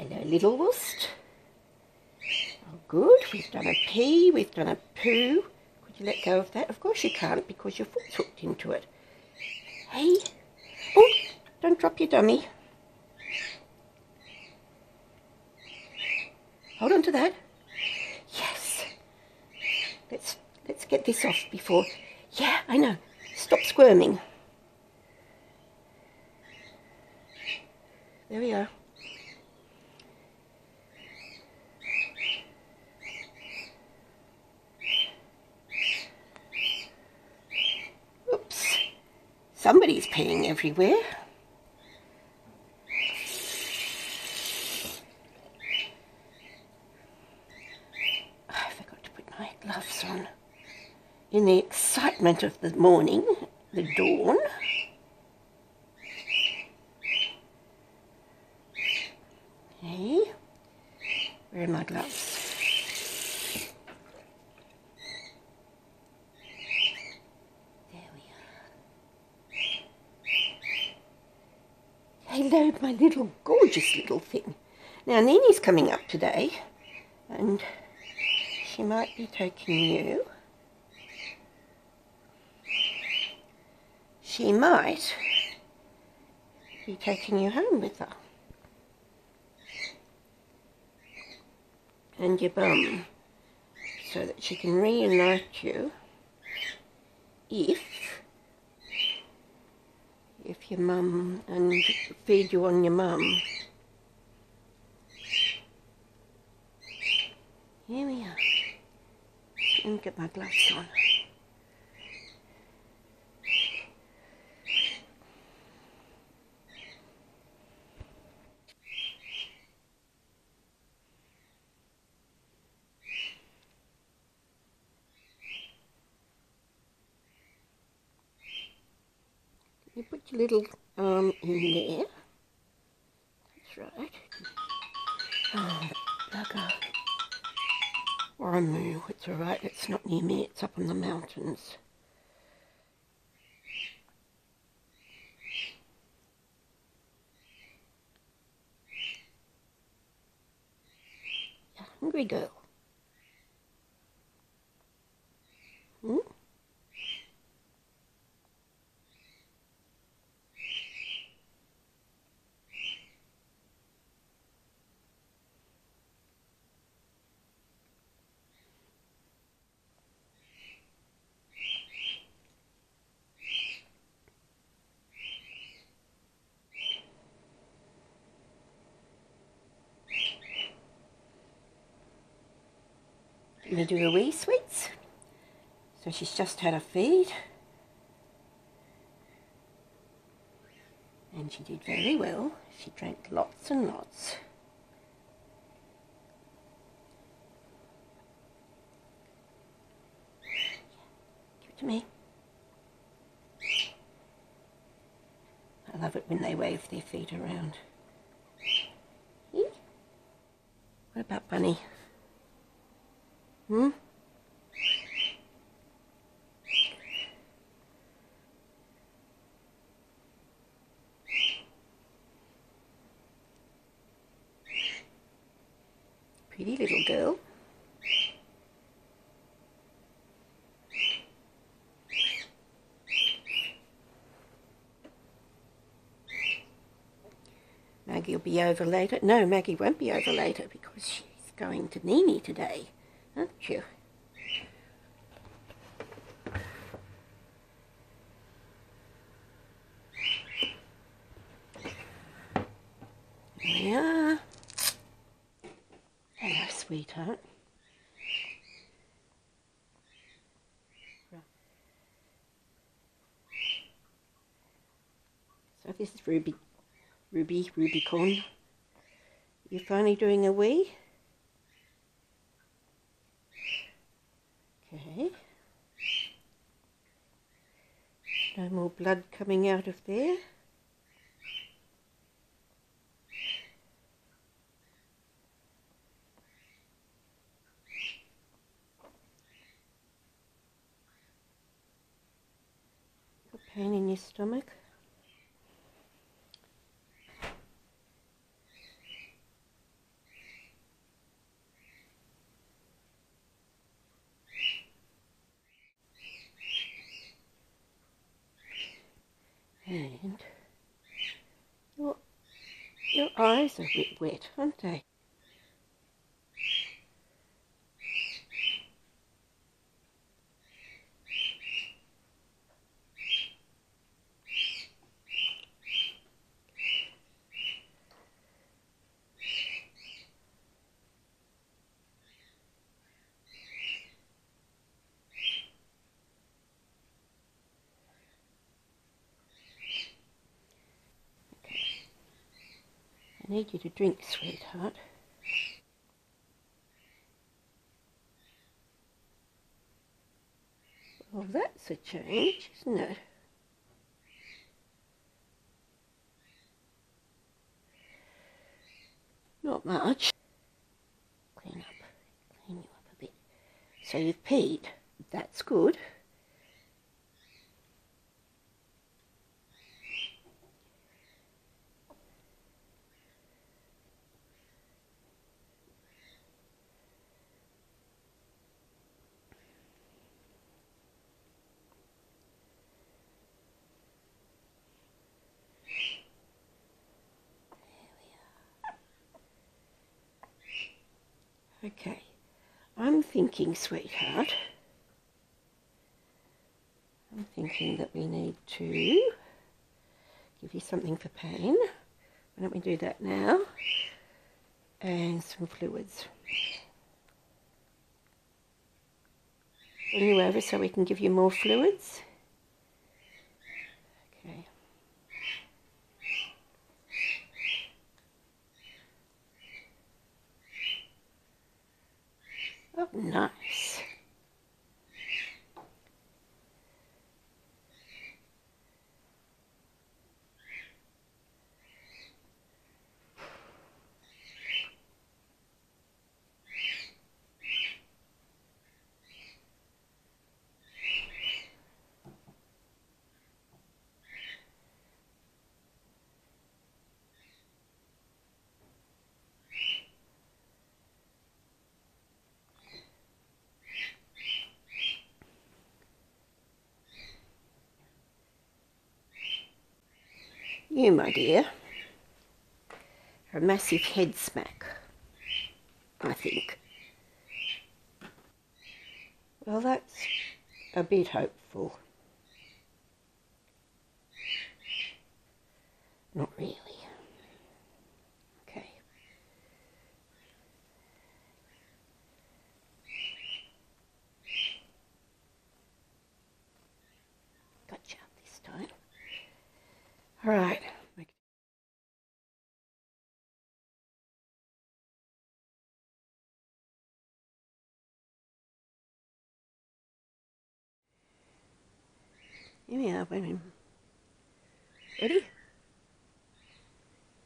Hello, little Wust. Oh, good. We've done a pee, we've done a poo. Could you let go of that? Of course you can't because your foot's hooked into it. Hey. Oh, don't drop your dummy. Hold on to that. Yes. Let's let's get this off before. Yeah, I know. Stop squirming. There we are. Somebody's peeing everywhere. Oh, I forgot to put my gloves on. In the excitement of the morning, the dawn. Where are my gloves? There we are. Hello, my little gorgeous little thing. Now, Nini's coming up today, and she might be taking you. She might be taking you home with her. and your bum so that she can reunite you if if your mum and feed you on your mum. Here we are. Let me get my gloves on. You put your little arm in there. That's right. Oh, bugger. Or a moo, it's alright, it's not near me, it's up in the mountains. You hungry girl. Hmm? Let me do the wee sweets. So she's just had a feed. And she did very well. She drank lots and lots. Give it to me. I love it when they wave their feet around. What about Bunny? Hmm? Pretty little girl. Maggie will be over later. No, Maggie won't be over later because she's going to Nini today, aren't you? Are. Hello, sweetheart. So this is Ruby, Ruby, Rubicon. You're finally doing a wee? Okay. No more blood coming out of there. pain in your stomach. And your, your eyes are a bit wet, aren't they? Need you to drink, sweetheart. Well, that's a change, isn't it? Not much. Clean up, clean you up a bit. So you've peed. That's good. Okay, I'm thinking, sweetheart, I'm thinking that we need to give you something for pain. Why don't we do that now? And some fluids. Bring you over so we can give you more fluids. Nice. You, my dear, are a massive head smack, I think. Well, that's a bit hopeful. Not really. Okay. Gotcha this time. All right. Here I mean. Ready?